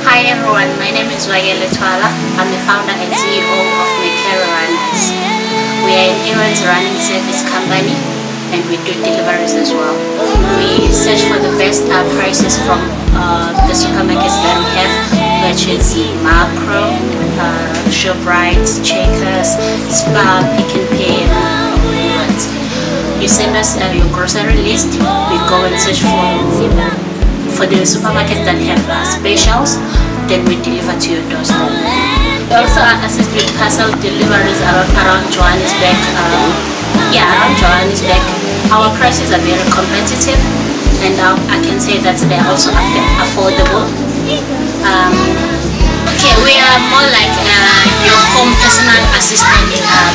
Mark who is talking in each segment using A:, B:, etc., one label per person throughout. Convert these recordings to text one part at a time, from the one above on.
A: Hi everyone, my name is Wagele Twala. I'm the founder and CEO of Maccarry Runners. We are an errands running service company and we do deliveries as well. We search for the best uh, prices from uh, the supermarkets that we have, which is Makro, uh, Shoprite, Checkers, Spar, Pick n Pay, and. You send us uh, your grocery list, we go and search for for the supermarkets that have uh, specials, then we deliver to your doorstep. We also assist with parcel deliveries around, around Johannesburg. Um, yeah, around Johannesburg. Our prices are very competitive, and um, I can say that they're also affordable. Um, okay, we are more like uh, your home personal assistant. Um,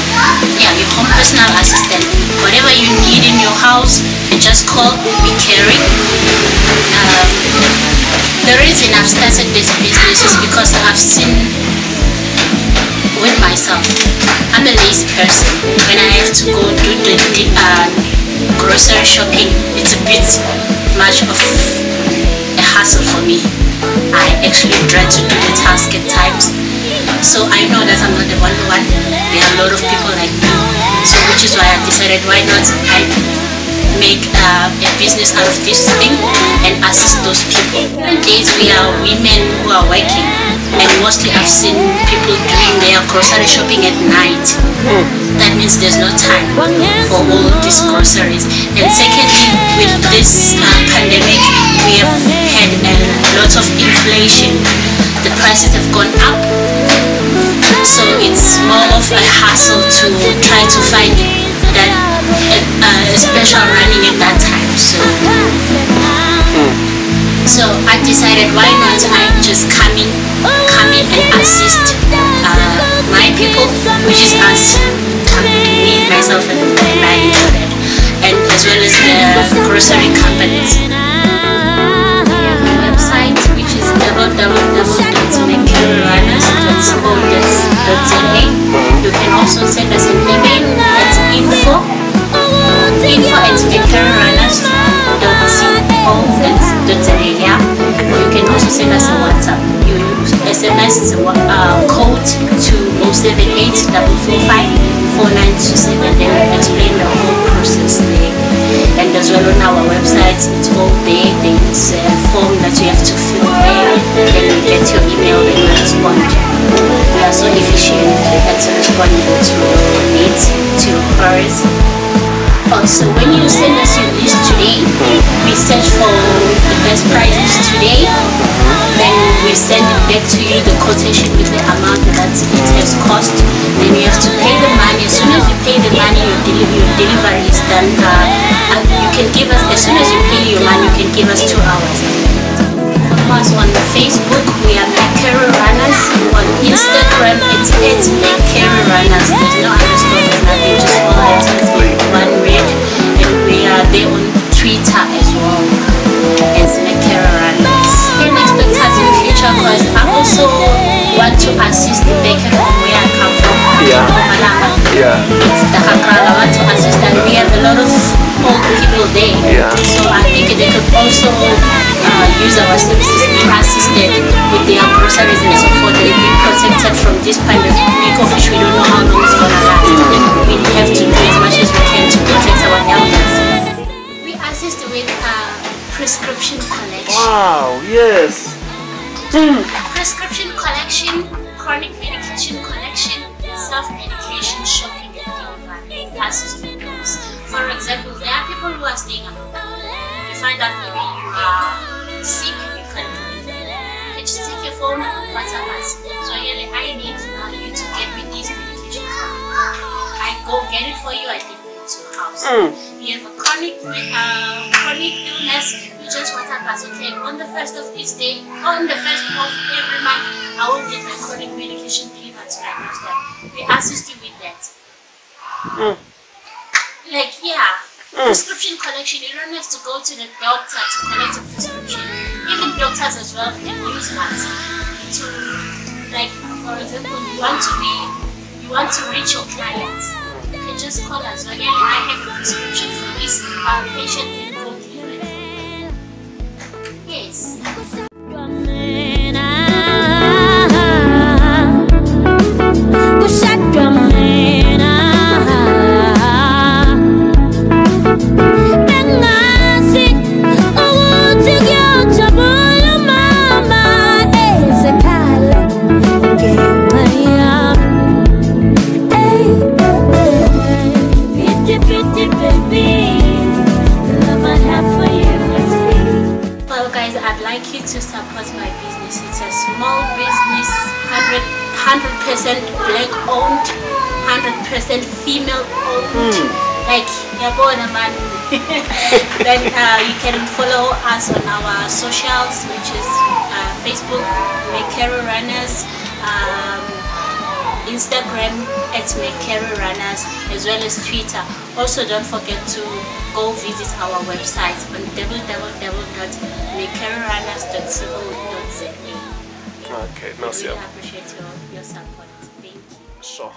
A: yeah, your home personal assistant. Whatever you need in your house, you just call. We carry. Um, the reason I've started this business is because I've seen with myself. I'm a lazy person. When I have to go do the, the uh, grocery shopping, it's a bit much of a hassle for me. I actually dread to do the task at times. So I know that I'm not the only one. There are a lot of people like me. So which is why I decided why not I make uh, a business out of this thing and assist those people. Nowadays we are women who are working and mostly I've seen people doing their grocery shopping at night. That means there's no time for all these groceries. And secondly, with this uh, pandemic, we have had a lot of inflation. The prices have gone up so it's more of a hassle to try to find that uh, a special running at that time so. So I decided why not I just come in come in and assist uh, my people which is us me myself and my internet and as well as the grocery companies send us a WhatsApp you SMS uh, code to 078 4927 then we explain the whole process there. And as well on our website it's all there. There's a form that you have to fill there. Then you get your email then you respond. We are so efficient at responding to needs to queries also when you send us your list today we search for the best prices today then we send it back to you the quotation with the amount that it has cost. Then you have to pay the money. As soon as you pay the money your, deli- your delivery is done uh, and you can give us as soon as you pay your money you can give us two hours. Us on Facebook we are Maccarry Runners. On Instagram it's it's Maccarry Runners. There's no underscore there's nothing just follow it we on Twitter as well as Maccarry Runners and expect us in the future because I also want to assist the baker from where I come from
B: Yeah.
A: Mpumalanga.
B: Yeah.
A: It's the Hakala. I want to assist and we have a lot of old people there.
B: Yeah.
A: So I think they could also uh, use our services, to be assisted with their groceries and so forth and be protected from this pandemic prescription collection, chronic medication collection, self-medication shopping and delivery passes to those. For example, there are people who are staying at home. You find out maybe you are sick, you can do it. You can just take your phone, and WhatsApp us. So really, I need uh, you to get me these medications. I go get it for you, I deliver it to your house. You have a chronic, uh, chronic illness, just WhatsApp us, okay, on the first of each day, on the first of every month, I will get my chronic medication delivered to my doorstep. We assist you with that. Like, yeah, prescription collection, you don't have to go to the doctor to collect a prescription. Even doctors as well can use that to, like, for example, you want to be, you want to reach your clients. You can just call us. Again, I have a prescription for this uh, patient 100 percent black owned, hundred percent female owned. Mm. Like yabona man. then uh, you can follow us on our socials, which is uh, Facebook, Maccarry Runners. Um, Instagram at Maccarry Runners as well as Twitter. Also don't forget to go visit our website on www.maccarryrunners.co.za.
B: Okay, merci.
A: I really appreciate your, your support. Thank you.
B: Sure.